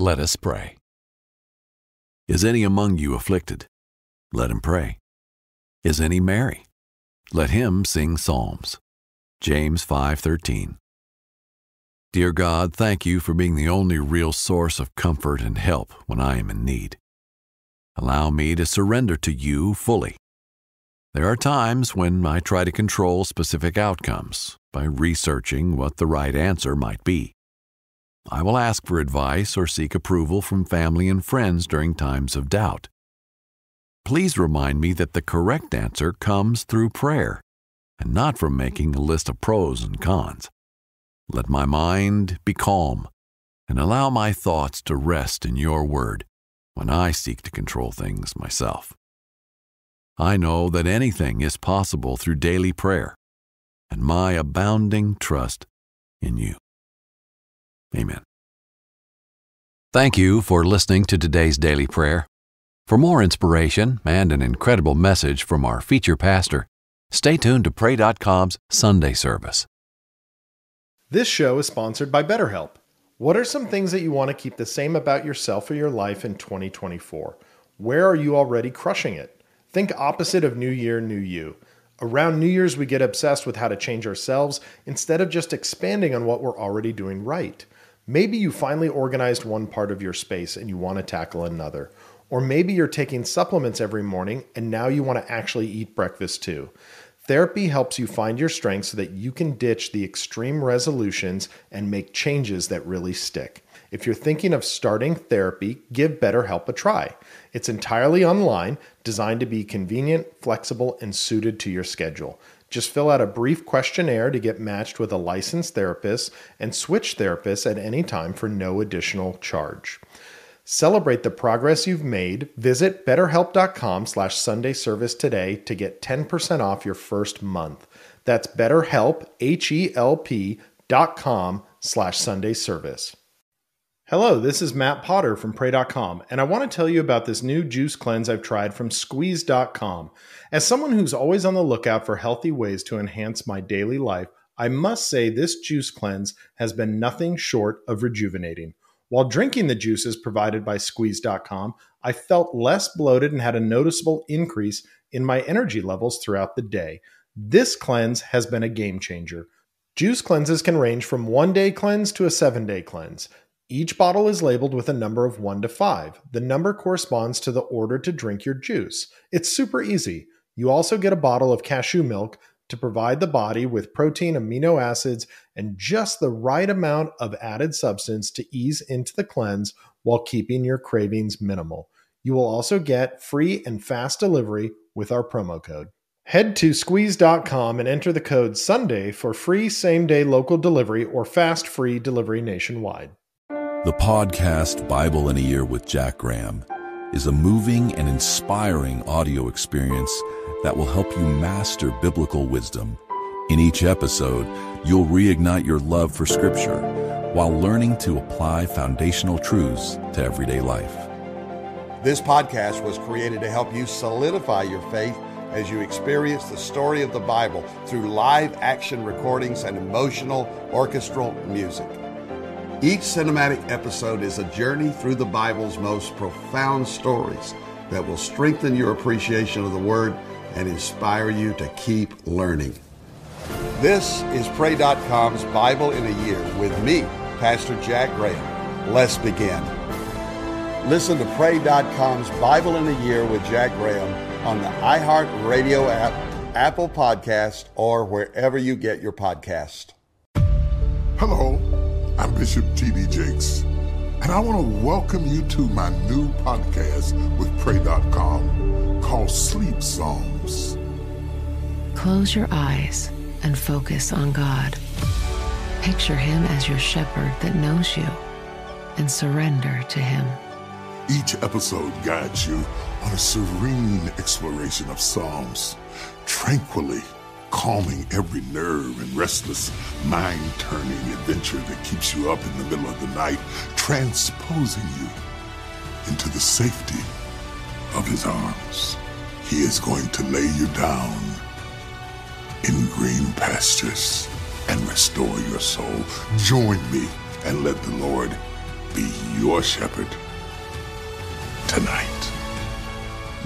Let us pray. Is any among you afflicted? Let him pray. Is any merry? Let him sing psalms. James 5:13. Dear God, thank you for being the only real source of comfort and help when I am in need. Allow me to surrender to you fully. There are times when I try to control specific outcomes by researching what the right answer might be. I will ask for advice or seek approval from family and friends during times of doubt. Please remind me that the correct answer comes through prayer and not from making a list of pros and cons. Let my mind be calm and allow my thoughts to rest in your word when I seek to control things myself. I know that anything is possible through daily prayer and my abounding trust in you. Amen. Thank you for listening to today's daily prayer. For more inspiration and an incredible message from our feature pastor, stay tuned to Pray.com's Sunday service. This show is sponsored by BetterHelp. What are some things that you want to keep the same about yourself or your life in 2024? Where are you already crushing it? Think opposite of New Year, New You. Around New Year's, we get obsessed with how to change ourselves instead of just expanding on what we're already doing right. Maybe you finally organized one part of your space and you want to tackle another. Or maybe you're taking supplements every morning and now you want to actually eat breakfast too. Therapy helps you find your strengths so that you can ditch the extreme resolutions and make changes that really stick. If you're thinking of starting therapy, give BetterHelp a try. It's entirely online, designed to be convenient, flexible, and suited to your schedule. Just fill out a brief questionnaire to get matched with a licensed therapist and switch therapists at any time for no additional charge. Celebrate the progress you've made. Visit betterhelp.com slash Sunday service today to get 10% off your first month. That's betterhelp, H-E-L-P dot com slash Sunday service. Hello, this is Matt Potter from Pray.com, and I want to tell you about this new juice cleanse I've tried from Squeeze.com. As someone who's always on the lookout for healthy ways to enhance my daily life, I must say this juice cleanse has been nothing short of rejuvenating. While drinking the juices provided by Squeeze.com, I felt less bloated and had a noticeable increase in my energy levels throughout the day. This cleanse has been a game changer. Juice cleanses can range from one day cleanse to a seven day cleanse. Each bottle is labeled with a number of 1 to 5. The number corresponds to the order to drink your juice. It's super easy. You also get a bottle of cashew milk to provide the body with protein, amino acids, and just the right amount of added substance to ease into the cleanse while keeping your cravings minimal. You will also get free and fast delivery with our promo code. Head to squeeze.com and enter the code SUNDAY for free same day local delivery or fast free delivery nationwide. The podcast Bible in a Year with Jack Graham is a moving and inspiring audio experience that will help you master biblical wisdom. In each episode, you'll reignite your love for Scripture while learning to apply foundational truths to everyday life. This podcast was created to help you solidify your faith as you experience the story of the Bible through live action recordings and emotional orchestral music. Each cinematic episode is a journey through the Bible's most profound stories that will strengthen your appreciation of the Word and inspire you to keep learning. This is Pray.com's Bible in a Year with me, Pastor Jack Graham. Let's begin. Listen to Pray.com's Bible in a Year with Jack Graham on the iHeartRadio app, Apple Podcast, or wherever you get your podcast. Hello. I'm Bishop T.D. Jakes, and I want to welcome you to my new podcast with Pray.com called Sleep Psalms. Close your eyes and focus on God. Picture Him as your shepherd that knows you and surrender to Him. Each episode guides you on a serene exploration of Psalms, tranquilly calming every nerve and restless, mind turning adventure that keeps you up in the middle of the night, transposing you into the safety of his arms. He is going to lay you down in green pastures and restore your soul. Join me and let the Lord be your shepherd tonight.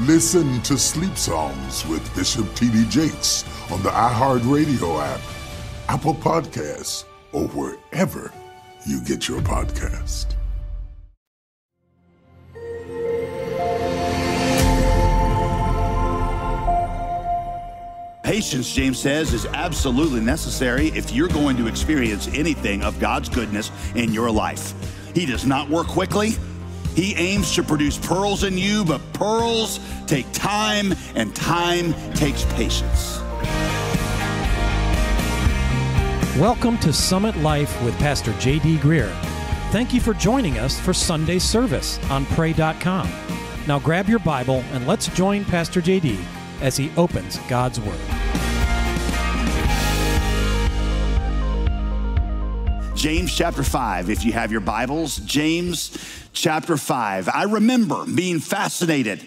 Listen to Sleep Psalms with Bishop T.D. Jakes on the iHeartRadio app, Apple Podcasts, or wherever you get your podcast. Patience, James says, is absolutely necessary if you're going to experience anything of God's goodness in your life. He does not work quickly. He aims to produce pearls in you, but pearls take time, and time takes patience. Welcome to Summit Life with Pastor J.D. Greear. Thank you for joining us for Sunday service on pray.com. Now grab your Bible and let's join Pastor J.D. as he opens God's Word. James chapter 5, if you have your Bibles, James chapter 5. I remember being fascinated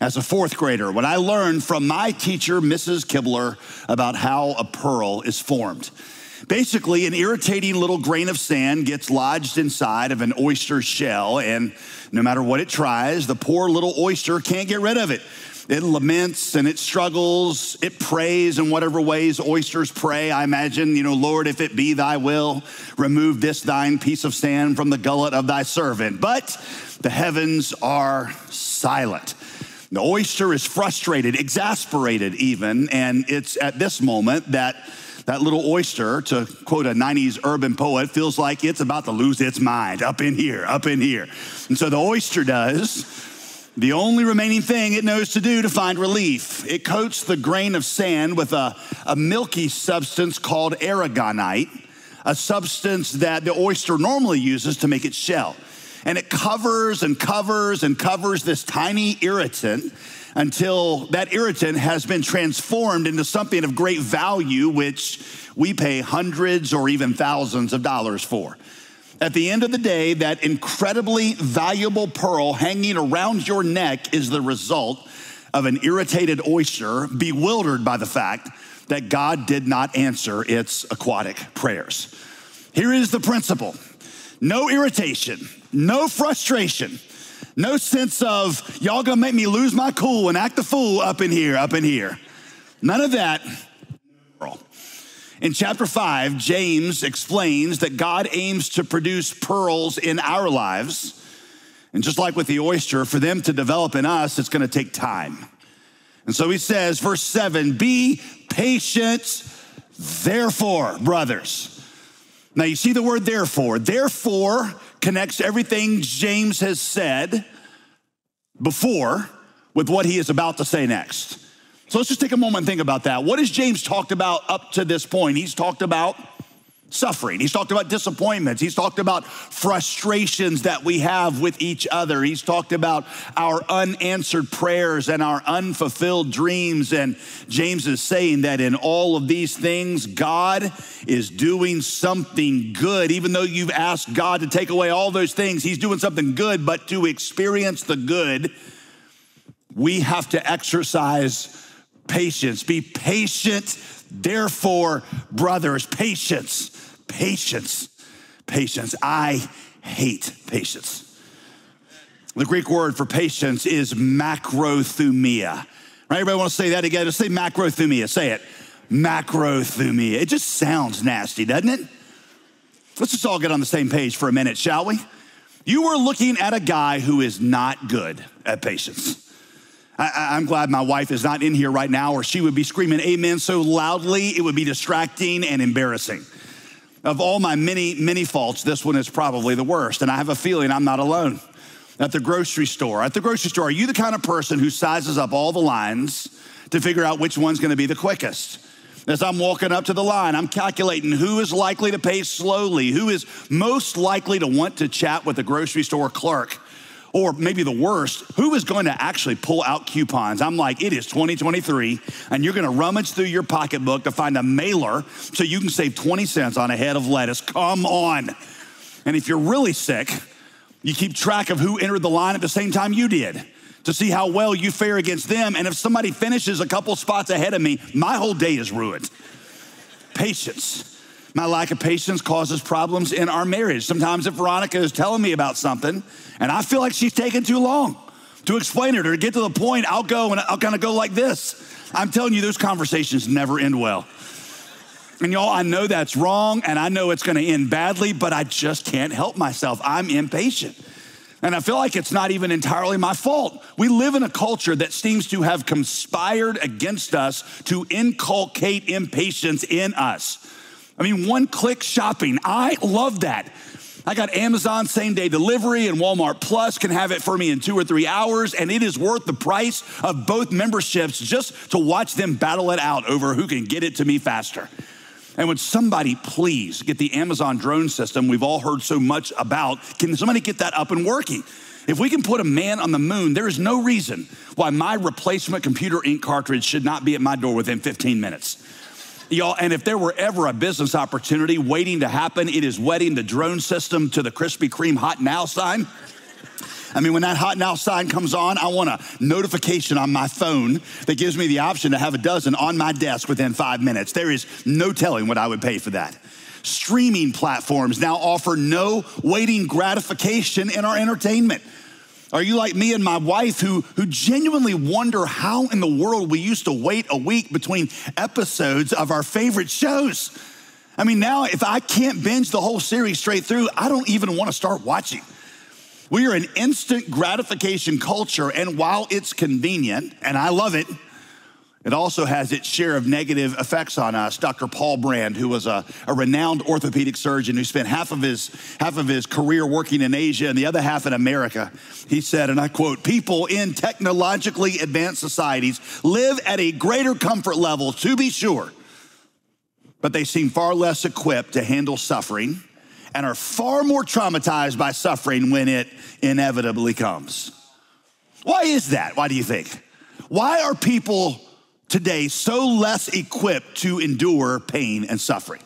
as a fourth grader when I learned from my teacher, Mrs. Kibler, about how a pearl is formed. Basically, an irritating little grain of sand gets lodged inside of an oyster shell, and no matter what it tries, the poor little oyster can't get rid of it. It laments and it struggles. It prays in whatever ways oysters pray. I imagine, you know, Lord, if it be thy will, remove this thine piece of sand from the gullet of thy servant. But the heavens are silent. The oyster is frustrated, exasperated even, and it's at this moment that that little oyster, to quote a 90s urban poet, feels like it's about to lose its mind up in here, up in here. And so the oyster does the only remaining thing it knows to do to find relief. It coats the grain of sand with a, a milky substance called aragonite, a substance that the oyster normally uses to make its shell. And it covers and covers and covers this tiny irritant until that irritant has been transformed into something of great value, which we pay hundreds or even thousands of dollars for. At the end of the day, that incredibly valuable pearl hanging around your neck is the result of an irritated oyster bewildered by the fact that God did not answer its aquatic prayers. Here is the principle no irritation, no frustration, no sense of, y'all gonna make me lose my cool and act the fool up in here, up in here. None of that. In chapter 5, James explains that God aims to produce pearls in our lives. And just like with the oyster, for them to develop in us, it's gonna take time. And so he says, verse 7 Be patient, therefore, brothers. Now you see the word therefore. Therefore connects everything James has said before with what he is about to say next. So let's just take a moment and think about that. What has James talked about up to this point? He's talked about suffering. He's talked about disappointments. He's talked about frustrations that we have with each other. He's talked about our unanswered prayers and our unfulfilled dreams. And James is saying that in all of these things, God is doing something good. Even though you've asked God to take away all those things, He's doing something good. But to experience the good, we have to exercise patience. Be patient, therefore, brothers. Patience, patience, patience. I hate patience. The Greek word for patience is macrothumia. Right? Everybody want to say that together? Say macrothumia. Say it. Macrothumia. It just sounds nasty, doesn't it? Let's just all get on the same page for a minute, shall we? You are looking at a guy who is not good at patience. I, am glad my wife is not in here right now, or she would be screaming amen so loudly it would be distracting and embarrassing. Of all my many, many faults, this one is probably the worst. And I have a feeling I'm not alone. At the grocery store, at the grocery store, are you the kind of person who sizes up all the lines to figure out which one's gonna be the quickest? As I'm walking up to the line, I'm calculating who is likely to pay slowly, who is most likely to want to chat with the grocery store clerk or maybe the worst, who is going to actually pull out coupons? I'm like, it is 2023, and you're going to rummage through your pocketbook to find a mailer so you can save 20 cents on a head of lettuce. Come on. And if you're really sick, you keep track of who entered the line at the same time you did to see how well you fare against them. And if somebody finishes a couple spots ahead of me, my whole day is ruined. Patience. My lack of patience causes problems in our marriage. Sometimes, if Veronica is telling me about something and I feel like she's taking too long to explain it or to get to the point, I'll go and I'll kind of go like this. I'm telling you, those conversations never end well. And y'all, I know that's wrong and I know it's gonna end badly, but I just can't help myself. I'm impatient. And I feel like it's not even entirely my fault. We live in a culture that seems to have conspired against us to inculcate impatience in us. I mean, one click shopping, I love that. I got Amazon same day delivery and Walmart Plus can have it for me in two or three hours, and it is worth the price of both memberships just to watch them battle it out over who can get it to me faster. And would somebody please get the Amazon drone system we've all heard so much about? Can somebody get that up and working? If we can put a man on the moon, there is no reason why my replacement computer ink cartridge should not be at my door within 15 minutes. Y'all, and if there were ever a business opportunity waiting to happen, it is wedding the drone system to the Krispy Kreme hot now sign. I mean, when that hot now sign comes on, I want a notification on my phone that gives me the option to have a dozen on my desk within five minutes. There is no telling what I would pay for that. Streaming platforms now offer no waiting gratification in our entertainment. Are you like me and my wife who, who genuinely wonder how in the world we used to wait a week between episodes of our favorite shows? I mean, now if I can't binge the whole series straight through, I don't even want to start watching. We are an instant gratification culture, and while it's convenient, and I love it, it also has its share of negative effects on us. Dr. Paul Brand, who was a, a, renowned orthopedic surgeon who spent half of, his, half of his career working in Asia and the other half in America, he said, and I quote, people in technologically advanced societies live at a greater comfort level, to be sure, but they seem far less equipped to handle suffering and are far more traumatized by suffering when it inevitably comes. Why is that? Why do you think? Why are people today so less equipped to endure pain and suffering.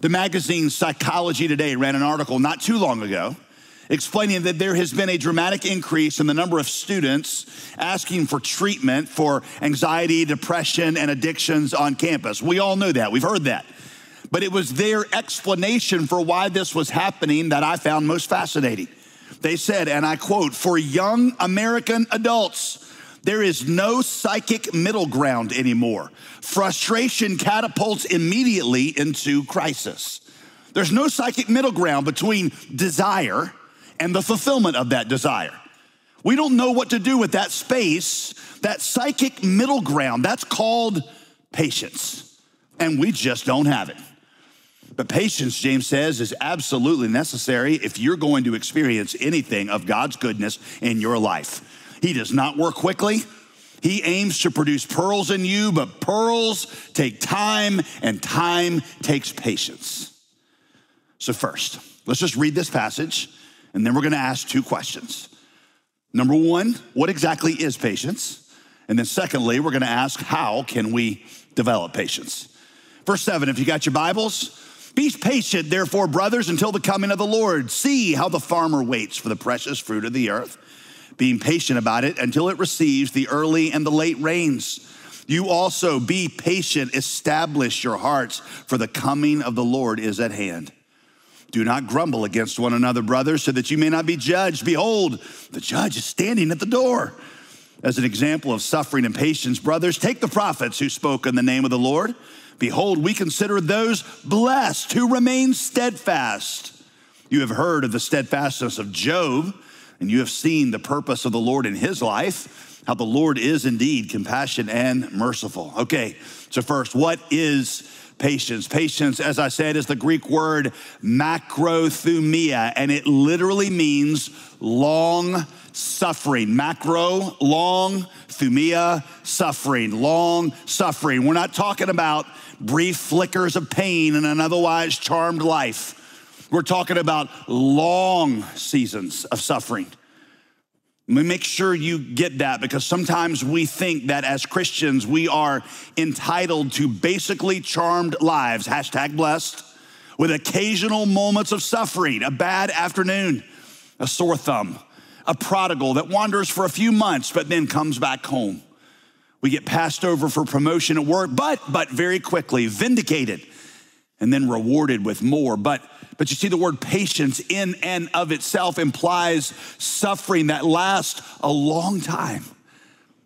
The magazine Psychology Today ran an article not too long ago explaining that there has been a dramatic increase in the number of students asking for treatment for anxiety, depression, and addictions on campus. We all know that, we've heard that. But it was their explanation for why this was happening that I found most fascinating. They said, and I quote, for young American adults, there is no psychic middle ground anymore. Frustration catapults immediately into crisis. There's no psychic middle ground between desire and the fulfillment of that desire. We don't know what to do with that space, that psychic middle ground. That's called patience. And we just don't have it. But patience, James says, is absolutely necessary if you're going to experience anything of God's goodness in your life. He does not work quickly. He aims to produce pearls in you, but pearls take time and time takes patience. So, first, let's just read this passage and then we're gonna ask two questions. Number one, what exactly is patience? And then, secondly, we're gonna ask how can we develop patience? Verse seven, if you got your Bibles, be patient, therefore, brothers, until the coming of the Lord. See how the farmer waits for the precious fruit of the earth being patient about it until it receives the early and the late rains. You also be patient, establish your hearts, for the coming of the Lord is at hand. Do not grumble against one another, brothers, so that you may not be judged. Behold, the judge is standing at the door. As an example of suffering and patience, brothers, take the prophets who spoke in the name of the Lord. Behold, we consider those blessed who remain steadfast. You have heard of the steadfastness of Job and you have seen the purpose of the Lord in his life, how the Lord is indeed compassionate and merciful. Okay, so first, what is patience? Patience, as I said, is the Greek word macrothumia, and it literally means long suffering. Macro, long, thumia, suffering, long suffering. We're not talking about brief flickers of pain in an otherwise charmed life. We're talking about long seasons of suffering. Make sure you get that because sometimes we think that as Christians, we are entitled to basically charmed lives, hashtag blessed, with occasional moments of suffering, a bad afternoon, a sore thumb, a prodigal that wanders for a few months but then comes back home. We get passed over for promotion at work, but, but very quickly vindicated and then rewarded with more. But but you see, the word patience in and of itself implies suffering that lasts a long time.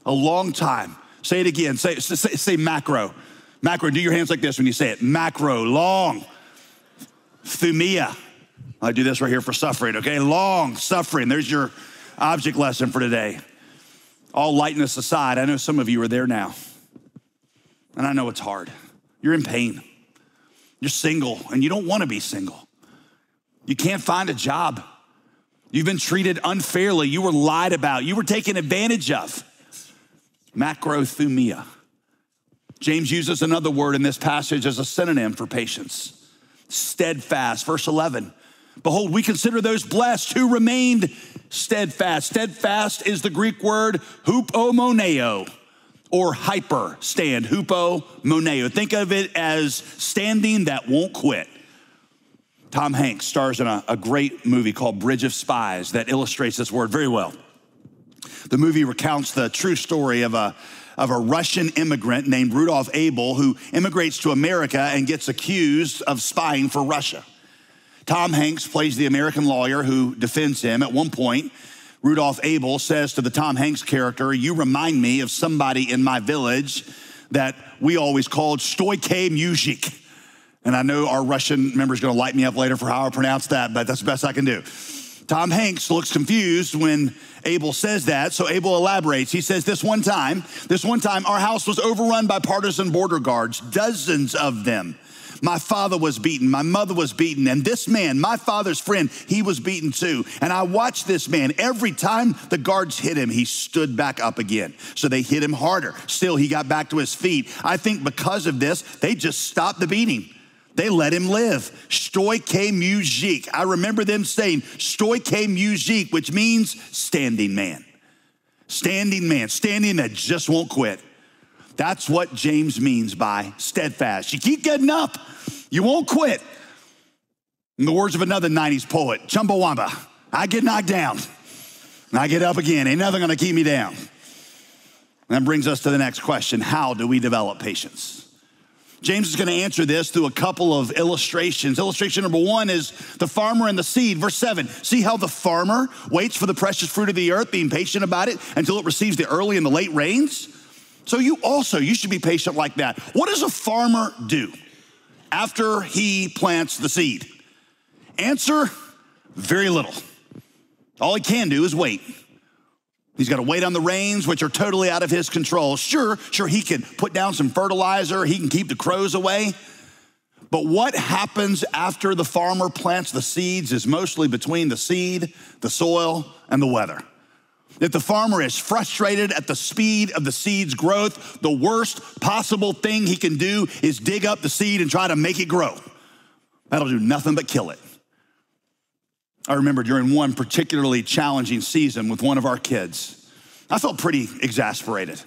A long time. Say it again. Say, say, say macro. Macro. Do your hands like this when you say it. Macro. Long. Thumia. I do this right here for suffering, okay? Long suffering. There's your object lesson for today. All lightness aside, I know some of you are there now. And I know it's hard. You're in pain. You're single and you don't want to be single. You can't find a job. You've been treated unfairly. You were lied about. You were taken advantage of. Macrothumia. James uses another word in this passage as a synonym for patience steadfast. Verse 11 Behold, we consider those blessed who remained steadfast. Steadfast is the Greek word hupomoneo or hyper stand, hupomoneo. Think of it as standing that won't quit. Tom Hanks stars in a, a great movie called Bridge of Spies that illustrates this word very well. The movie recounts the true story of a, of a Russian immigrant named Rudolph Abel who immigrates to America and gets accused of spying for Russia. Tom Hanks plays the American lawyer who defends him. At one point, Rudolph Abel says to the Tom Hanks character, You remind me of somebody in my village that we always called Stoike Mujik. And I know our Russian member is going to light me up later for how I pronounce that, but that's the best I can do. Tom Hanks looks confused when Abel says that, so Abel elaborates. He says, This one time, this one time, our house was overrun by partisan border guards, dozens of them. My father was beaten, my mother was beaten, and this man, my father's friend, he was beaten too. And I watched this man. Every time the guards hit him, he stood back up again. So they hit him harder. Still, he got back to his feet. I think because of this, they just stopped the beating. They let him live. Stoike mujik. I remember them saying stoike mujik, which means standing man. Standing man, standing that just won't quit. That's what James means by steadfast. You keep getting up, you won't quit. In the words of another 90s poet, Chumbawamba, I get knocked down, and I get up again. Ain't nothing gonna keep me down. And that brings us to the next question How do we develop patience? James is going to answer this through a couple of illustrations. Illustration number one is the farmer and the seed. Verse seven. See how the farmer waits for the precious fruit of the earth, being patient about it until it receives the early and the late rains? So you also, you should be patient like that. What does a farmer do after he plants the seed? Answer, very little. All he can do is wait. He's got to wait on the rains, which are totally out of his control. Sure, sure, he can put down some fertilizer, he can keep the crows away. But what happens after the farmer plants the seeds is mostly between the seed, the soil, and the weather. If the farmer is frustrated at the speed of the seed's growth, the worst possible thing he can do is dig up the seed and try to make it grow. That'll do nothing but kill it. I remember during one particularly challenging season with one of our kids, I felt pretty exasperated.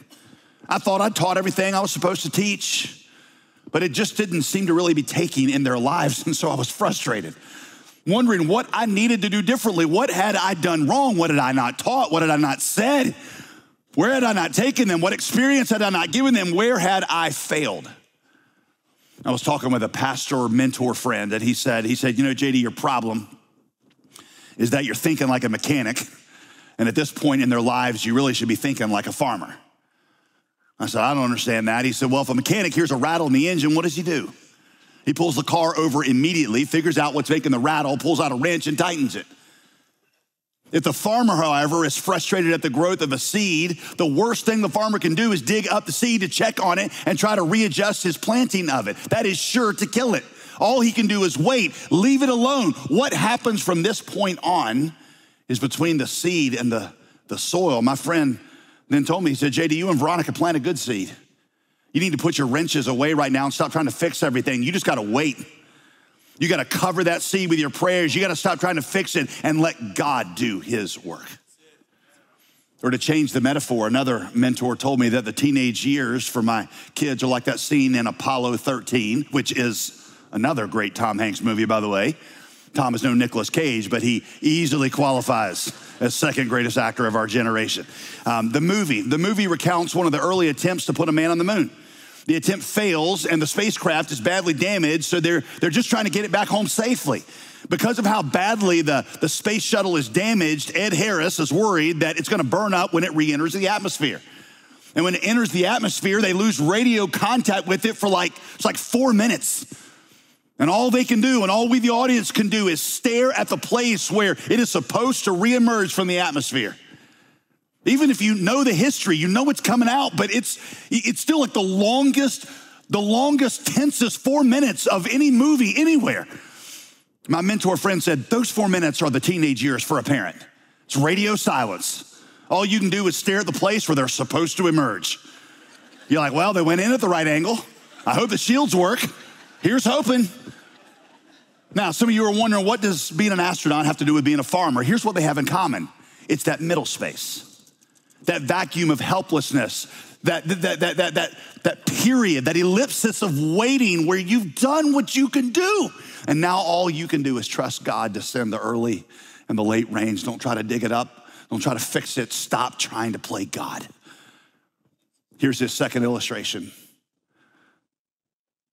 I thought I'd taught everything I was supposed to teach, but it just didn't seem to really be taking in their lives. And so I was frustrated, wondering what I needed to do differently. What had I done wrong? What had I not taught? What had I not said? Where had I not taken them? What experience had I not given them? Where had I failed? I was talking with a pastor mentor friend, and he said, he said, you know, JD, your problem is that you're thinking like a mechanic. And at this point in their lives, you really should be thinking like a farmer. I said, I don't understand that. He said, Well, if a mechanic hears a rattle in the engine, what does he do? He pulls the car over immediately, figures out what's making the rattle, pulls out a wrench, and tightens it. If the farmer, however, is frustrated at the growth of a seed, the worst thing the farmer can do is dig up the seed to check on it and try to readjust his planting of it. That is sure to kill it. All he can do is wait, leave it alone. What happens from this point on is between the seed and the, the soil. My friend then told me, he said, JD, you and Veronica plant a good seed. You need to put your wrenches away right now and stop trying to fix everything. You just got to wait. You got to cover that seed with your prayers. You got to stop trying to fix it and let God do his work. Or to change the metaphor, another mentor told me that the teenage years for my kids are like that scene in Apollo 13, which is Another great Tom Hanks movie, by the way. Tom is no Nicolas Cage, but he easily qualifies as second greatest actor of our generation. Um, the movie, the movie recounts one of the early attempts to put a man on the moon. The attempt fails and the spacecraft is badly damaged, so they're, they're just trying to get it back home safely. Because of how badly the, the space shuttle is damaged, Ed Harris is worried that it's gonna burn up when it re enters the atmosphere. And when it enters the atmosphere, they lose radio contact with it for like, it's like four minutes. And all they can do, and all we, the audience, can do is stare at the place where it is supposed to reemerge from the atmosphere. Even if you know the history, you know it's coming out, but it's, it's still like the longest, the longest, tensest four minutes of any movie anywhere. My mentor friend said, those four minutes are the teenage years for a parent. It's radio silence. All you can do is stare at the place where they're supposed to emerge. You're like, well, they went in at the right angle. I hope the shields work. Here's hoping. Now, some of you are wondering, what does being an astronaut have to do with being a farmer? Here's what they have in common it's that middle space, that vacuum of helplessness, that, that, that, that, that, that period, that ellipsis of waiting where you've done what you can do. And now all you can do is trust God to send the early and the late rains. Don't try to dig it up, don't try to fix it. Stop trying to play God. Here's his second illustration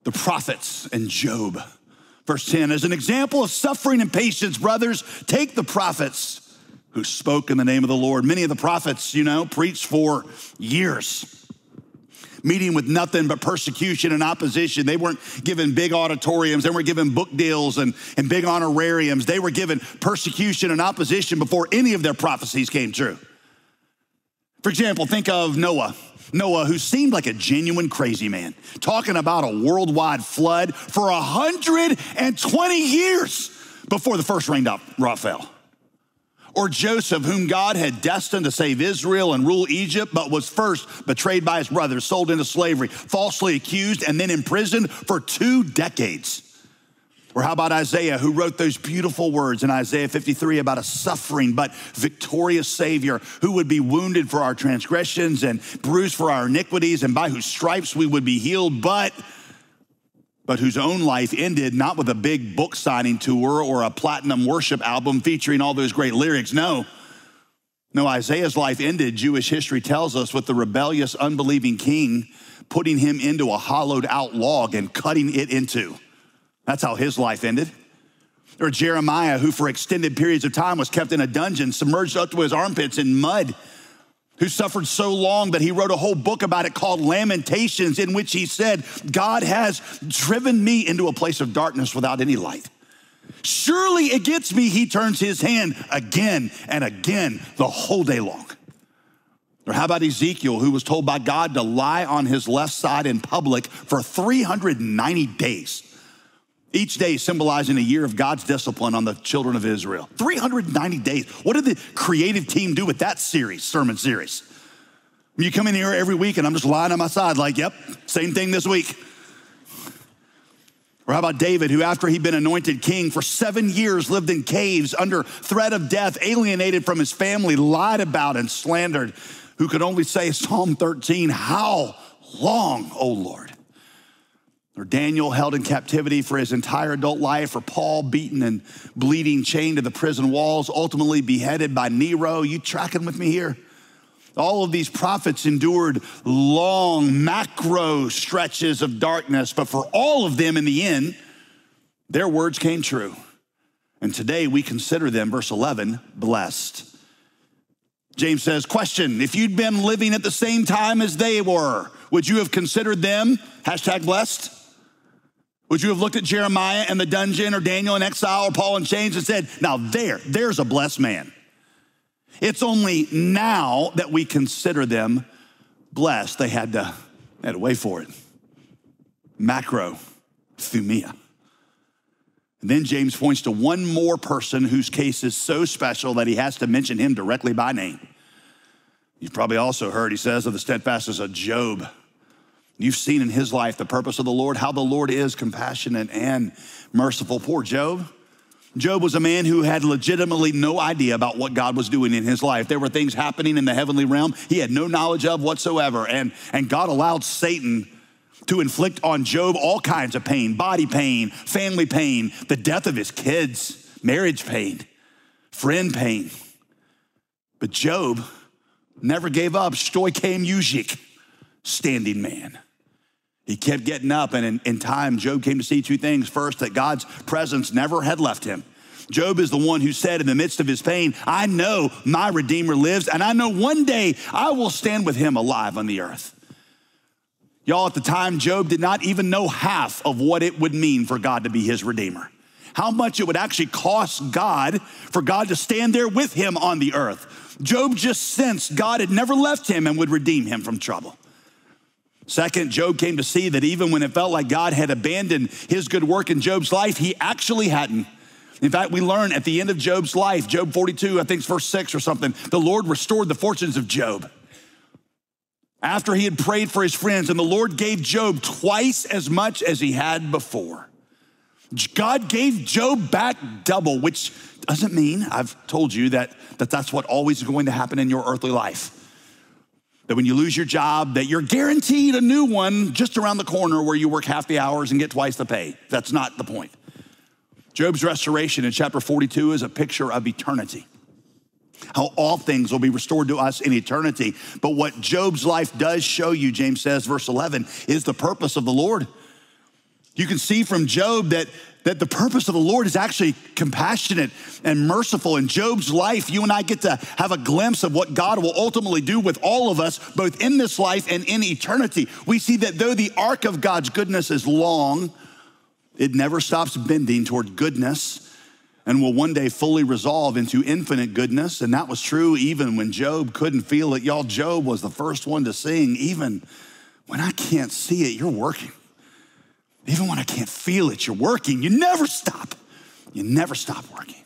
the prophets and Job. Verse 10 as an example of suffering and patience, brothers, take the prophets who spoke in the name of the Lord. Many of the prophets, you know, preached for years meeting with nothing but persecution and opposition. They weren't given big auditoriums, they weren't given book deals and, and big honorariums. They were given persecution and opposition before any of their prophecies came true. For example, think of Noah. Noah, who seemed like a genuine crazy man, talking about a worldwide flood for 120 years before the first raindrop fell. Or Joseph, whom God had destined to save Israel and rule Egypt, but was first betrayed by his brothers, sold into slavery, falsely accused, and then imprisoned for two decades. Or how about Isaiah, who wrote those beautiful words in Isaiah 53 about a suffering but victorious Savior who would be wounded for our transgressions and bruised for our iniquities, and by whose stripes we would be healed, but but whose own life ended not with a big book signing tour or a platinum worship album featuring all those great lyrics. No. No, Isaiah's life ended, Jewish history tells us, with the rebellious, unbelieving king putting him into a hollowed out log and cutting it into. That's how his life ended. Or Jeremiah, who for extended periods of time was kept in a dungeon, submerged up to his armpits in mud, who suffered so long that he wrote a whole book about it called Lamentations, in which he said, God has driven me into a place of darkness without any light. Surely gets me, he turns his hand again and again the whole day long. Or how about Ezekiel, who was told by God to lie on his left side in public for 390 days? Each day symbolizing a year of God's discipline on the children of Israel. 390 days. What did the creative team do with that series, sermon series? You come in here every week and I'm just lying on my side, like, yep, same thing this week. Or how about David, who, after he'd been anointed king for seven years, lived in caves under threat of death, alienated from his family, lied about and slandered, who could only say, Psalm 13, How long, O Lord? Or Daniel held in captivity for his entire adult life, or Paul beaten and bleeding, chained to the prison walls, ultimately beheaded by Nero. You tracking with me here? All of these prophets endured long macro stretches of darkness, but for all of them in the end, their words came true. And today we consider them, verse 11, blessed. James says, Question If you'd been living at the same time as they were, would you have considered them, hashtag blessed? Would you have looked at Jeremiah in the dungeon or Daniel in exile or Paul in chains and said, now there, there's a blessed man? It's only now that we consider them blessed. They had to, they had to wait for it. Macro, thumia. And then James points to one more person whose case is so special that he has to mention him directly by name. You've probably also heard, he says, of the steadfastness of Job. You've seen in his life the purpose of the Lord, how the Lord is compassionate and merciful. Poor Job. Job was a man who had legitimately no idea about what God was doing in his life. There were things happening in the heavenly realm he had no knowledge of whatsoever. And, and God allowed Satan to inflict on Job all kinds of pain body pain, family pain, the death of his kids, marriage pain, friend pain. But Job never gave up. Stoichei muzik, standing man. He kept getting up, and in, in time, Job came to see two things. First, that God's presence never had left him. Job is the one who said in the midst of his pain, I know my Redeemer lives, and I know one day I will stand with him alive on the earth. Y'all, at the time, Job did not even know half of what it would mean for God to be his Redeemer. How much it would actually cost God for God to stand there with him on the earth. Job just sensed God had never left him and would redeem him from trouble. Second, Job came to see that even when it felt like God had abandoned his good work in Job's life, he actually hadn't. In fact, we learn at the end of Job's life, Job 42, I think it's verse 6 or something, the Lord restored the fortunes of Job. After he had prayed for his friends, and the Lord gave Job twice as much as he had before. God gave Job back double, which doesn't mean, I've told you, that, that that's what always is going to happen in your earthly life that when you lose your job that you're guaranteed a new one just around the corner where you work half the hours and get twice the pay. That's not the point. Job's restoration in chapter 42 is a picture of eternity. How all things will be restored to us in eternity. But what job's life does show you james says verse 11 is the purpose of the lord you can see from job that that the purpose of the Lord is actually compassionate and merciful. In Job's life, you and I get to have a glimpse of what God will ultimately do with all of us, both in this life and in eternity. We see that though the arc of God's goodness is long, it never stops bending toward goodness and will one day fully resolve into infinite goodness. And that was true even when Job couldn't feel it. Y'all, Job was the first one to sing, even when I can't see it, you're working. Even when I can't feel it, you're working. You never stop. You never stop working.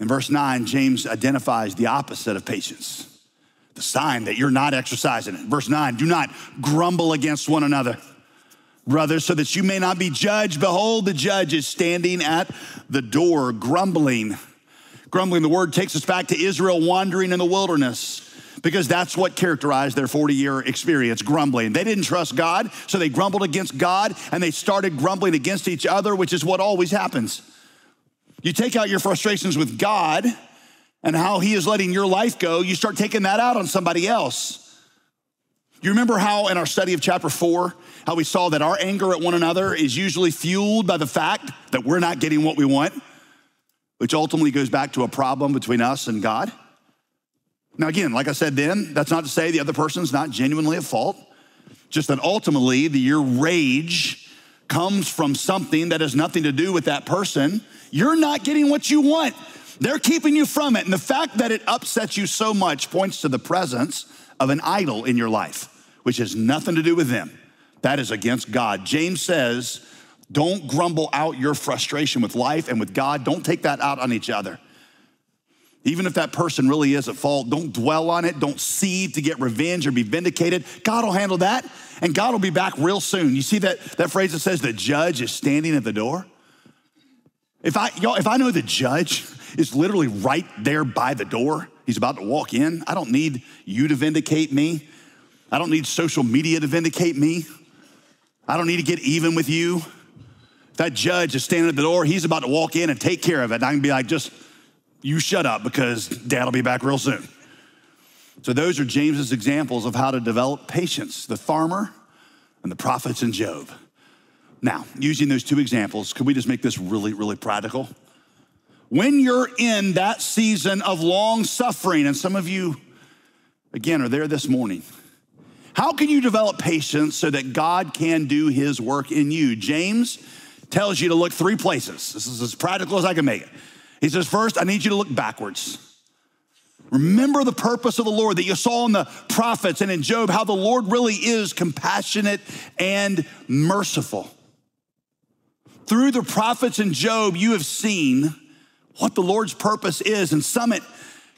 In verse 9, James identifies the opposite of patience the sign that you're not exercising it. Verse 9, do not grumble against one another, brothers, so that you may not be judged. Behold, the judge is standing at the door, grumbling. Grumbling, the word takes us back to Israel wandering in the wilderness because that's what characterized their 40 year experience grumbling. They didn't trust God, so they grumbled against God and they started grumbling against each other, which is what always happens. You take out your frustrations with God and how He is letting your life go, you start taking that out on somebody else. You remember how in our study of chapter four, how we saw that our anger at one another is usually fueled by the fact that we're not getting what we want, which ultimately goes back to a problem between us and God? Now, again, like I said then, that's not to say the other person's not genuinely at fault, just that ultimately the, your rage comes from something that has nothing to do with that person. You're not getting what you want. They're keeping you from it. And the fact that it upsets you so much points to the presence of an idol in your life, which has nothing to do with them. That is against God. James says, don't grumble out your frustration with life and with God. Don't take that out on each other. Even if that person really is at fault, don't dwell on it. Don't seed to get revenge or be vindicated. God will handle that, and God will be back real soon. You see that, that phrase that says the judge is standing at the door? If I, y'all, if I know the judge is literally right there by the door, he's about to walk in, I don't need you to vindicate me. I don't need social media to vindicate me. I don't need to get even with you. If that judge is standing at the door, he's about to walk in and take care of it. I can be like, just you shut up because dad will be back real soon. So, those are James's examples of how to develop patience the farmer and the prophets in Job. Now, using those two examples, could we just make this really, really practical? When you're in that season of long suffering, and some of you, again, are there this morning, how can you develop patience so that God can do his work in you? James tells you to look three places. This is as practical as I can make it. He says, First, I need you to look backwards. Remember the purpose of the Lord that you saw in the prophets and in Job, how the Lord really is compassionate and merciful. Through the prophets and Job, you have seen what the Lord's purpose is. And Summit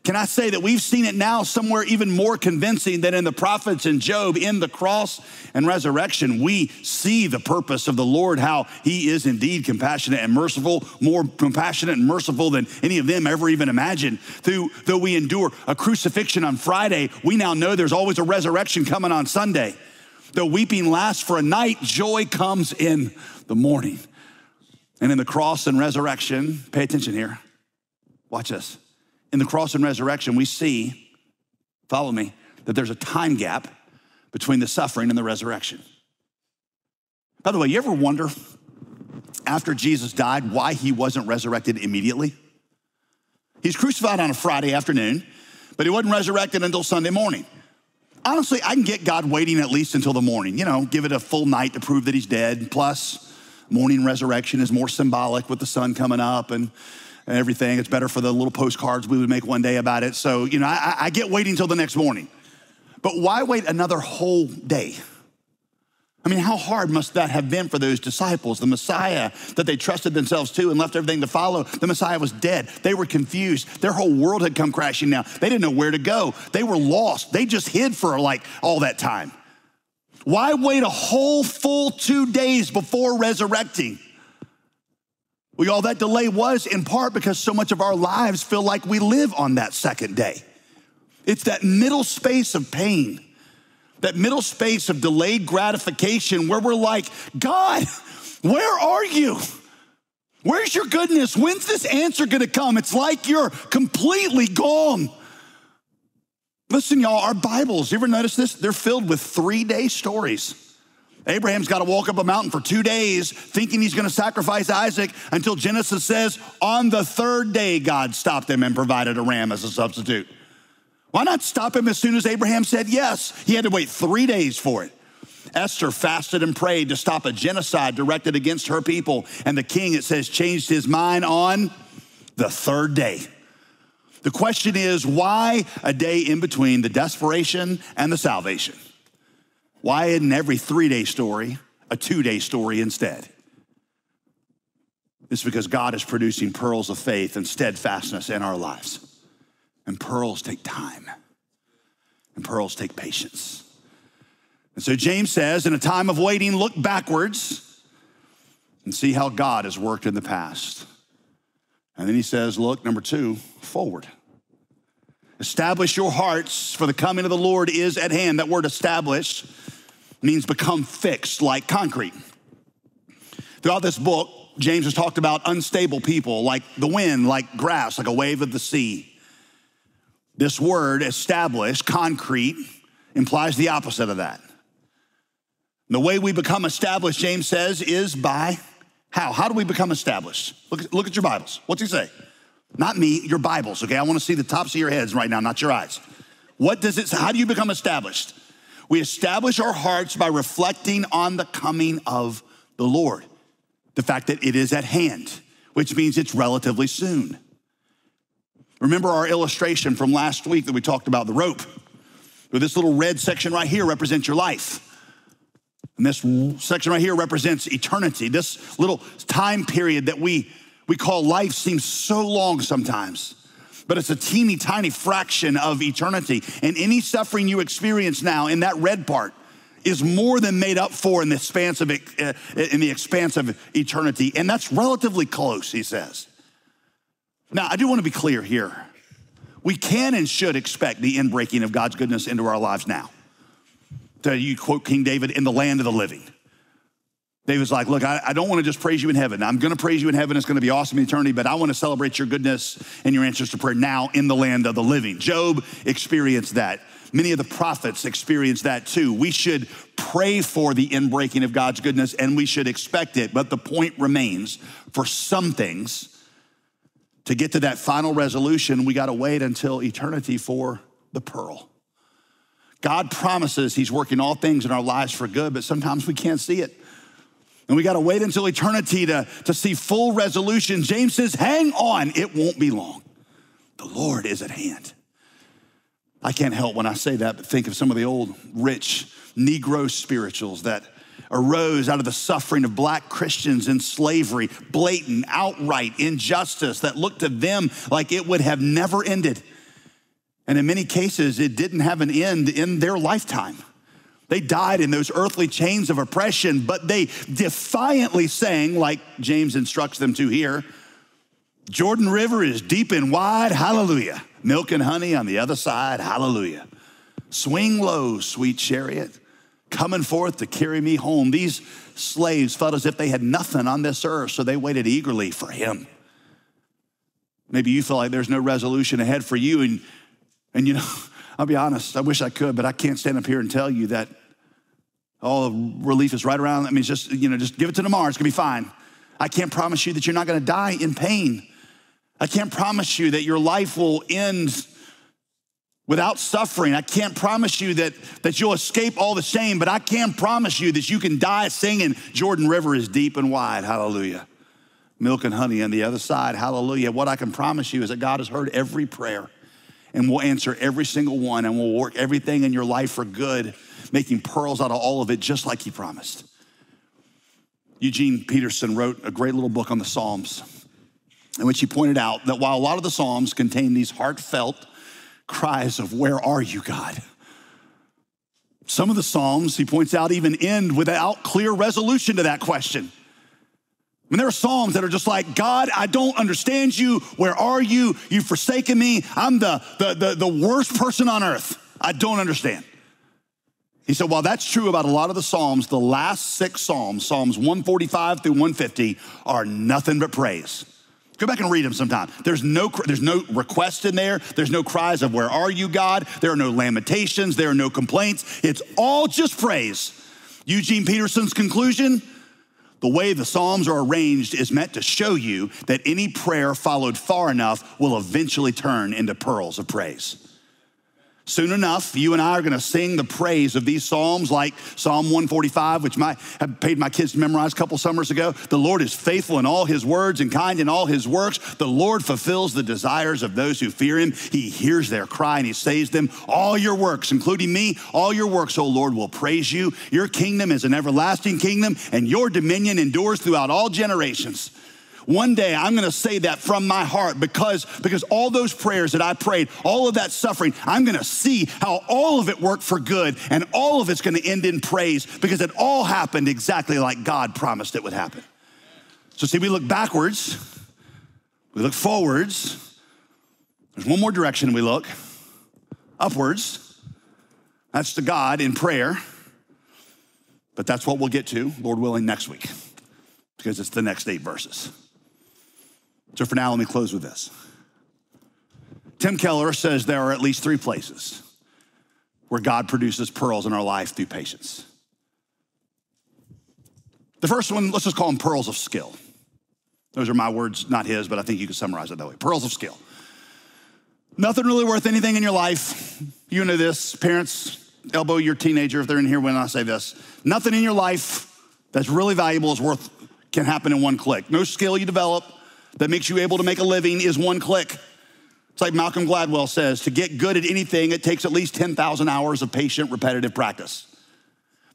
can I say that we've seen it now somewhere even more convincing than in the prophets and Job, in the cross and resurrection? We see the purpose of the Lord, how he is indeed compassionate and merciful, more compassionate and merciful than any of them ever even imagined. Through, though we endure a crucifixion on Friday, we now know there's always a resurrection coming on Sunday. Though weeping lasts for a night, joy comes in the morning. And in the cross and resurrection, pay attention here. Watch this in the cross and resurrection, we see, follow me, that there's a time gap between the suffering and the resurrection. By the way, you ever wonder after Jesus died why he wasn't resurrected immediately? He's crucified on a Friday afternoon, but he wasn't resurrected until Sunday morning. Honestly, I can get God waiting at least until the morning, you know, give it a full night to prove that he's dead. Plus, morning resurrection is more symbolic with the sun coming up and, and everything. It's better for the little postcards we would make one day about it. So, you know, I, I get waiting until the next morning. But why wait another whole day? I mean, how hard must that have been for those disciples? The Messiah that they trusted themselves to and left everything to follow, the Messiah was dead. They were confused. Their whole world had come crashing down. They didn't know where to go. They were lost. They just hid for like all that time. Why wait a whole full two days before resurrecting? Well, all that delay was in part because so much of our lives feel like we live on that second day. It's that middle space of pain that middle space of delayed gratification where we're like, God, where are you? Where's your goodness? When's this answer gonna come? It's like you're completely gone. Listen, y'all, our Bibles, you ever notice this? They're filled with three day stories. Abraham's got to walk up a mountain for two days thinking he's going to sacrifice Isaac until Genesis says, on the third day, God stopped him and provided a ram as a substitute. Why not stop him as soon as Abraham said yes? He had to wait three days for it. Esther fasted and prayed to stop a genocide directed against her people. And the king, it says, changed his mind on the third day. The question is why a day in between the desperation and the salvation? Why isn't every three day story a two day story instead? It's because God is producing pearls of faith and steadfastness in our lives. And pearls take time, and pearls take patience. And so James says, in a time of waiting, look backwards and see how God has worked in the past. And then he says, look, number two, forward. Establish your hearts, for the coming of the Lord is at hand. That word establish means become fixed like concrete. Throughout this book, James has talked about unstable people like the wind, like grass, like a wave of the sea. This word, established, concrete, implies the opposite of that. The way we become established, James says, is by how? How do we become established? Look, look at your Bibles. What's he say? Not me, your Bibles, okay? I wanna see the tops of your heads right now, not your eyes. What does it say? How do you become established? We establish our hearts by reflecting on the coming of the Lord, the fact that it is at hand, which means it's relatively soon. Remember our illustration from last week that we talked about the rope. This little red section right here represents your life. And this section right here represents eternity. This little time period that we, we call life seems so long sometimes, but it's a teeny tiny fraction of eternity. And any suffering you experience now in that red part is more than made up for in the expanse of, uh, in the expanse of eternity. And that's relatively close, he says. Now, I do want to be clear here. We can and should expect the inbreaking of God's goodness into our lives now. To you quote King David, in the land of the living. David's like, look, I, I don't want to just praise you in heaven. I'm going to praise you in heaven. It's going to be awesome in eternity, but I want to celebrate your goodness and your answers to prayer now in the land of the living. Job experienced that. Many of the prophets experienced that too. We should pray for the inbreaking of God's goodness and we should expect it. But the point remains for some things, to get to that final resolution, we got to wait until eternity for the pearl. God promises He's working all things in our lives for good, but sometimes we can't see it. And we got to wait until eternity to, to see full resolution. James says, hang on, it won't be long. The Lord is at hand. I can't help when I say that, but think of some of the old rich Negro spirituals that arose out of the suffering of black Christians in slavery, blatant, outright injustice that looked to them like it would have never ended. And in many cases, it didn't have an end in their lifetime. They died in those earthly chains of oppression, but they defiantly sang, like James instructs them to here Jordan River is deep and wide, hallelujah. Milk and honey on the other side, hallelujah. Swing low, sweet chariot coming forth to carry me home. These slaves felt as if they had nothing on this earth, so they waited eagerly for him. Maybe you feel like there's no resolution ahead for you, and, and you know, I'll be honest, I wish I could, but I can't stand up here and tell you that All oh, relief is right around. I mean, just, you know, just give it to tomorrow. It's gonna be fine. I can't promise you that you're not gonna die in pain. I can't promise you that your life will end without suffering. I can't promise you that, that you'll escape all the shame, but I can promise you that you can die singing Jordan River is deep and wide. Hallelujah. Milk and honey on the other side. Hallelujah. What I can promise you is that God has heard every prayer and will answer every single one and will work everything in your life for good, making pearls out of all of it, just like He promised. Eugene Peterson wrote a great little book on the Psalms in which he pointed out that while a lot of the Psalms contain these heartfelt cries of, Where are you, God? Some of the Psalms, he points out, even end without clear resolution to that question. I mean, there are Psalms that are just like, God, I don't understand you. Where are you? You've forsaken me. I'm the, the, the, the worst person on earth. I don't understand. He said, while that's true about a lot of the Psalms, the last six Psalms, Psalms 145 through 150, are nothing but praise. Go back and read them sometime. There's no, there's no request in there. There's no cries of, Where are you, God? There are no lamentations. There are no complaints. It's all just praise. Eugene Peterson's conclusion the way the Psalms are arranged is meant to show you that any prayer followed far enough will eventually turn into pearls of praise. Soon enough, you and I are going to sing the praise of these Psalms like Psalm 145, which I have paid my kids to memorize a couple summers ago. The Lord is faithful in all his words and kind in all his works. The Lord fulfills the desires of those who fear him. He hears their cry and he saves them. All your works, including me, all your works, O Lord, will praise you. Your kingdom is an everlasting kingdom and your dominion endures throughout all generations. One day I'm going to say that from my heart because, because all those prayers that I prayed, all of that suffering, I'm going to see how all of it worked for good and all of it's going to end in praise because it all happened exactly like God promised it would happen. So, see, we look backwards, we look forwards. There's one more direction we look upwards. That's to God in prayer. But that's what we'll get to, Lord willing, next week because it's the next eight verses. So for now, let me close with this. Tim Keller says there are at least three places where God produces pearls in our life through patience. The first one, let's just call them pearls of skill. Those are my words, not his, but I think you can summarize it that way. Pearls of skill. Nothing really worth anything in your life. You know this. Parents, elbow your teenager if they're in here when I say this. Nothing in your life that's really valuable is worth, can happen in one click. No skill you develop, that makes you able to make a living is one click. It's like Malcolm Gladwell says to get good at anything, it takes at least 10,000 hours of patient, repetitive practice.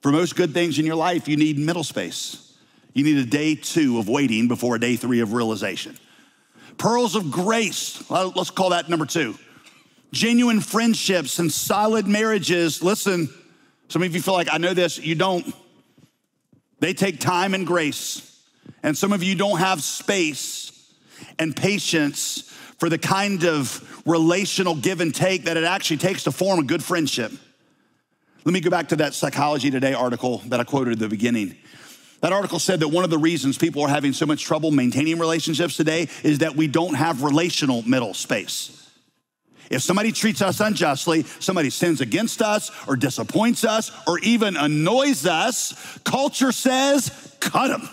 For most good things in your life, you need middle space. You need a day two of waiting before a day three of realization. Pearls of grace, let's call that number two. Genuine friendships and solid marriages. Listen, some of you feel like I know this, you don't. They take time and grace. And some of you don't have space and patience for the kind of relational give and take that it actually takes to form a good friendship. Let me go back to that Psychology Today article that I quoted at the beginning. That article said that one of the reasons people are having so much trouble maintaining relationships today is that we don't have relational middle space. If somebody treats us unjustly, somebody sins against us or disappoints us or even annoys us, culture says, cut them.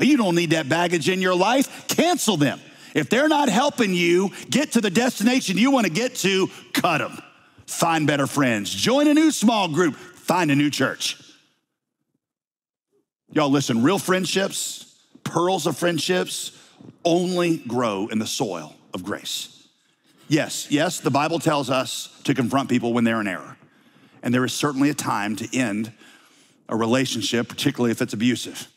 You don't need that baggage in your life. Cancel them. If they're not helping you get to the destination you want to get to, cut them. Find better friends. Join a new small group. Find a new church. Y'all, listen, real friendships, pearls of friendships, only grow in the soil of grace. Yes, yes, the Bible tells us to confront people when they're in error. And there is certainly a time to end a relationship, particularly if it's abusive.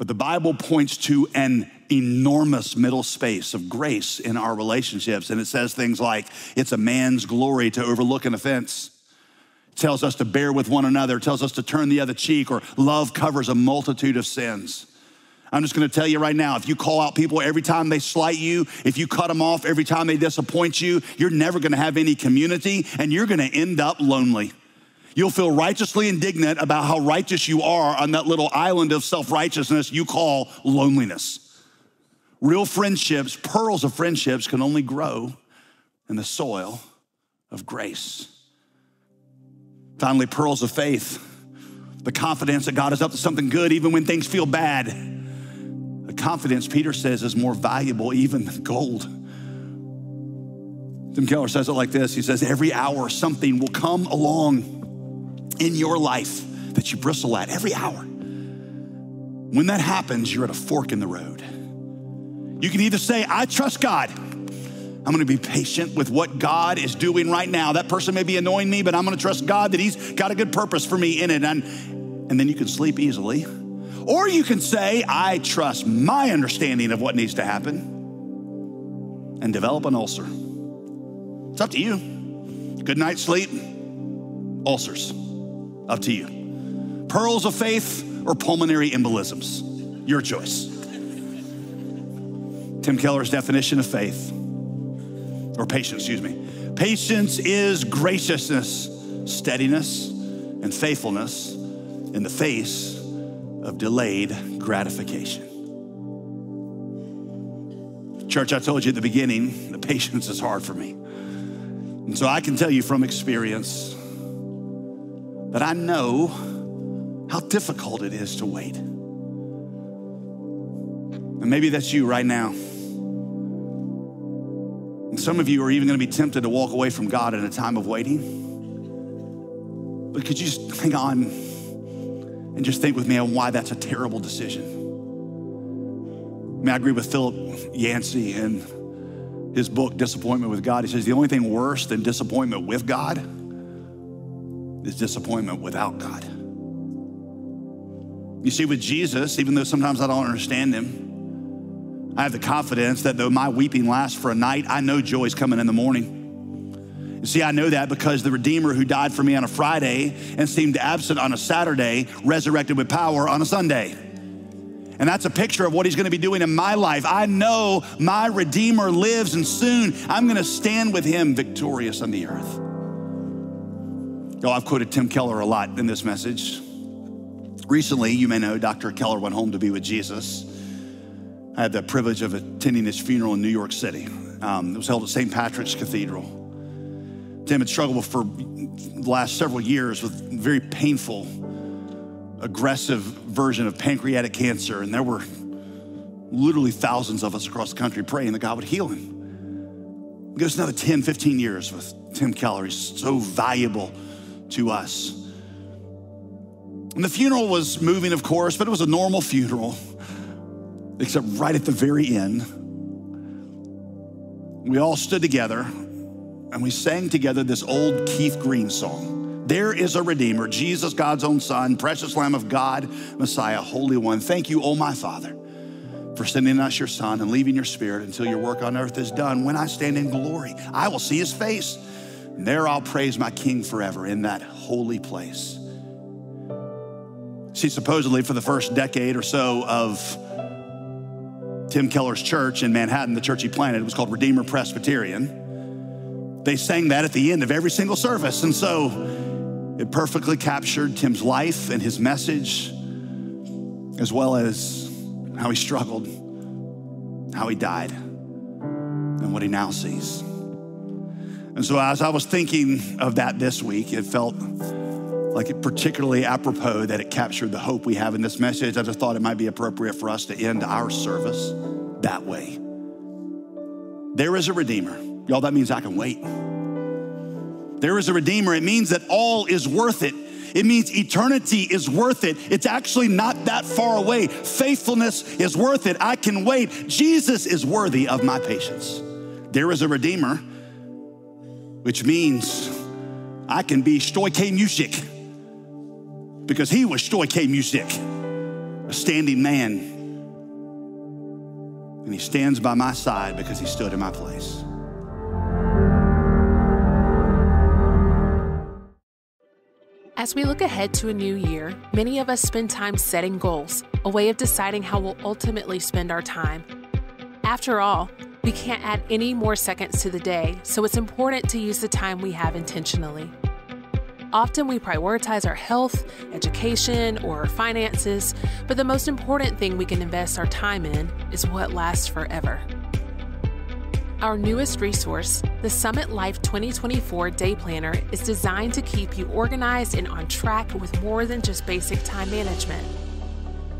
But the Bible points to an enormous middle space of grace in our relationships. And it says things like, it's a man's glory to overlook an offense. It tells us to bear with one another, it tells us to turn the other cheek, or love covers a multitude of sins. I'm just gonna tell you right now if you call out people every time they slight you, if you cut them off every time they disappoint you, you're never gonna have any community and you're gonna end up lonely. You'll feel righteously indignant about how righteous you are on that little island of self righteousness you call loneliness. Real friendships, pearls of friendships, can only grow in the soil of grace. Finally, pearls of faith. The confidence that God is up to something good even when things feel bad. The confidence, Peter says, is more valuable even than gold. Tim Keller says it like this He says, Every hour something will come along in your life that you bristle at, every hour. When that happens, you're at a fork in the road. You can either say, I trust God. I'm gonna be patient with what God is doing right now. That person may be annoying me, but I'm gonna trust God that He's got a good purpose for me in it. And, and then you can sleep easily. Or you can say, I trust my understanding of what needs to happen and develop an ulcer. It's up to you. Good night's sleep, ulcers. Up to you. Pearls of faith or pulmonary embolisms. Your choice. Tim Keller's definition of faith, or patience, excuse me. Patience is graciousness, steadiness, and faithfulness in the face of delayed gratification. Church, I told you at the beginning, the patience is hard for me. And so I can tell you from experience that I know how difficult it is to wait. And maybe that's you right now. And some of you are even going to be tempted to walk away from God in a time of waiting. But could you just hang on and just think with me on why that's a terrible decision? I mean, I agree with Philip Yancey in his book, Disappointment with God. He says the only thing worse than disappointment with God is disappointment without God. You see, with Jesus, even though sometimes I don't understand him, I have the confidence that though my weeping lasts for a night, I know joy is coming in the morning. You see, I know that because the Redeemer who died for me on a Friday and seemed absent on a Saturday resurrected with power on a Sunday. And that's a picture of what he's gonna be doing in my life. I know my Redeemer lives, and soon I'm gonna stand with him victorious on the earth. Oh, I've quoted Tim Keller a lot in this message. Recently, you may know Dr. Keller went home to be with Jesus. I had the privilege of attending his funeral in New York City. Um, it was held at St. Patrick's Cathedral. Tim had struggled for the last several years with very painful, aggressive version of pancreatic cancer, and there were literally thousands of us across the country praying that God would heal him. It goes another 10, 15 years with Tim Keller. He's so valuable to us. And the funeral was moving, of course, but it was a normal funeral except right at the very end, we all stood together and we sang together this old Keith Green song. There is a Redeemer, Jesus, God's own Son, precious Lamb of God, Messiah, Holy One. Thank you, O my Father, for sending us your Son and leaving your Spirit until your work on earth is done. When I stand in glory, I will see his face. And there I'll praise my King forever in that holy place. See, supposedly for the first decade or so of Tim Keller's church in Manhattan, the church he planted, it was called Redeemer Presbyterian. They sang that at the end of every single service. And so it perfectly captured Tim's life and his message, as well as how he struggled, how he died, and what he now sees. And so as I was thinking of that this week, it felt like it particularly apropos that it captured the hope we have in this message. I just thought it might be appropriate for us to end our service that way. There is a Redeemer. Y'all, that means I can wait. There is a Redeemer. It means that all is worth it. It means eternity is worth it. It's actually not that far away. Faithfulness is worth it. I can wait. Jesus is worthy of my patience. There is a Redeemer, which means I can be stoike music because he was stoike music, a standing man. And he stands by my side because he stood in my place. As we look ahead to a new year, many of us spend time setting goals, a way of deciding how we'll ultimately spend our time. After all, we can't add any more seconds to the day, so it's important to use the time we have intentionally. Often we prioritize our health, education, or finances, but the most important thing we can invest our time in is what lasts forever. Our newest resource, the Summit Life 2024 Day Planner, is designed to keep you organized and on track with more than just basic time management.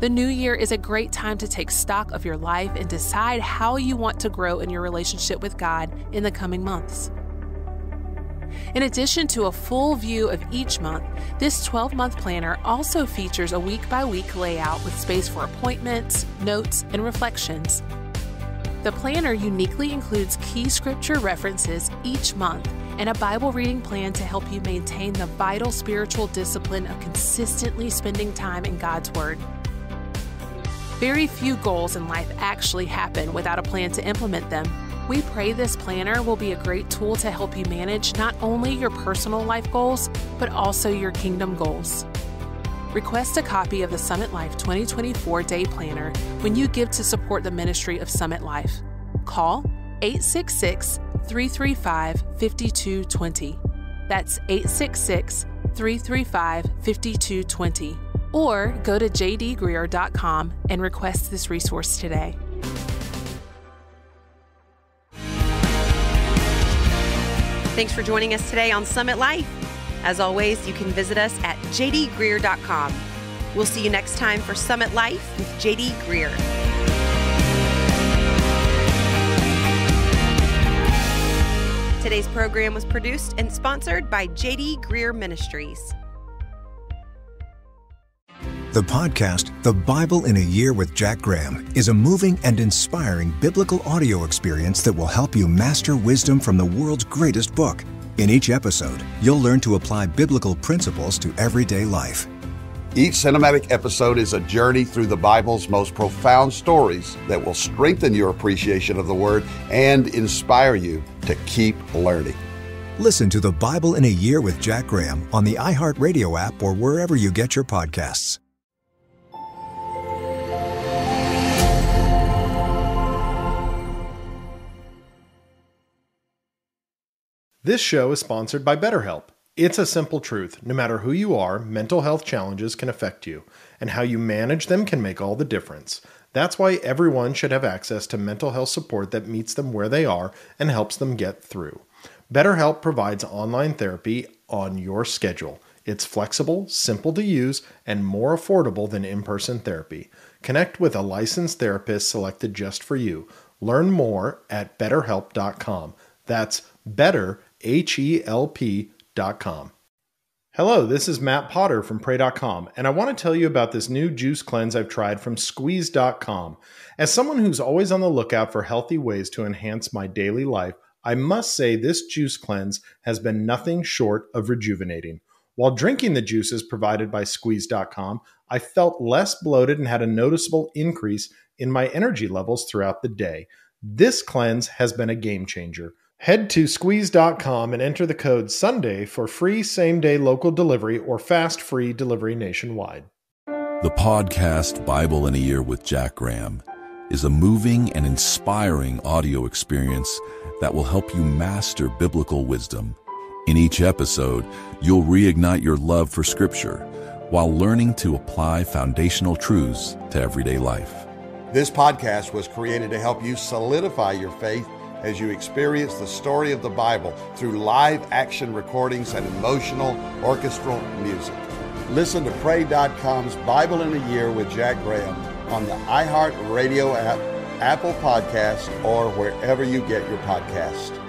The new year is a great time to take stock of your life and decide how you want to grow in your relationship with God in the coming months. In addition to a full view of each month, this 12 month planner also features a week by week layout with space for appointments, notes, and reflections. The planner uniquely includes key scripture references each month and a Bible reading plan to help you maintain the vital spiritual discipline of consistently spending time in God's Word. Very few goals in life actually happen without a plan to implement them. We pray this planner will be a great tool to help you manage not only your personal life goals, but also your kingdom goals. Request a copy of the Summit Life 2024 Day Planner when you give to support the ministry of Summit Life. Call 866 335 5220. That's 866 335 5220. Or go to jdgreear.com and request this resource today. Thanks for joining us today on Summit Life. As always, you can visit us at jdgreear.com. We'll see you next time for Summit Life with JD Greear. Today's program was produced and sponsored by JD Greear Ministries. The podcast, The Bible in a Year with Jack Graham, is a moving and inspiring biblical audio experience that will help you master wisdom from the world's greatest book. In each episode, you'll learn to apply biblical principles to everyday life. Each cinematic episode is a journey through the Bible's most profound stories that will strengthen your appreciation of the Word and inspire you to keep learning. Listen to The Bible in a Year with Jack Graham on the iHeartRadio app or wherever you get your podcasts. This show is sponsored by BetterHelp. It's a simple truth. No matter who you are, mental health challenges can affect you, and how you manage them can make all the difference. That's why everyone should have access to mental health support that meets them where they are and helps them get through. BetterHelp provides online therapy on your schedule. It's flexible, simple to use, and more affordable than in person therapy. Connect with a licensed therapist selected just for you. Learn more at betterhelp.com. That's better, H L P.com. Hello, this is Matt Potter from Pray.com, and I want to tell you about this new juice cleanse I've tried from Squeeze.com. As someone who's always on the lookout for healthy ways to enhance my daily life, I must say this juice cleanse has been nothing short of rejuvenating. While drinking the juices provided by Squeeze.com, I felt less bloated and had a noticeable increase in my energy levels throughout the day. This cleanse has been a game changer. Head to squeeze.com and enter the code SUNDAY for free same day local delivery or fast free delivery nationwide. The podcast Bible in a Year with Jack Graham is a moving and inspiring audio experience that will help you master biblical wisdom. In each episode, you'll reignite your love for Scripture while learning to apply foundational truths to everyday life. This podcast was created to help you solidify your faith as you experience the story of the Bible through live action recordings and emotional orchestral music. Listen to Pray.com's Bible in a Year with Jack Graham on the iHeartRadio app, Apple Podcasts, or wherever you get your podcasts.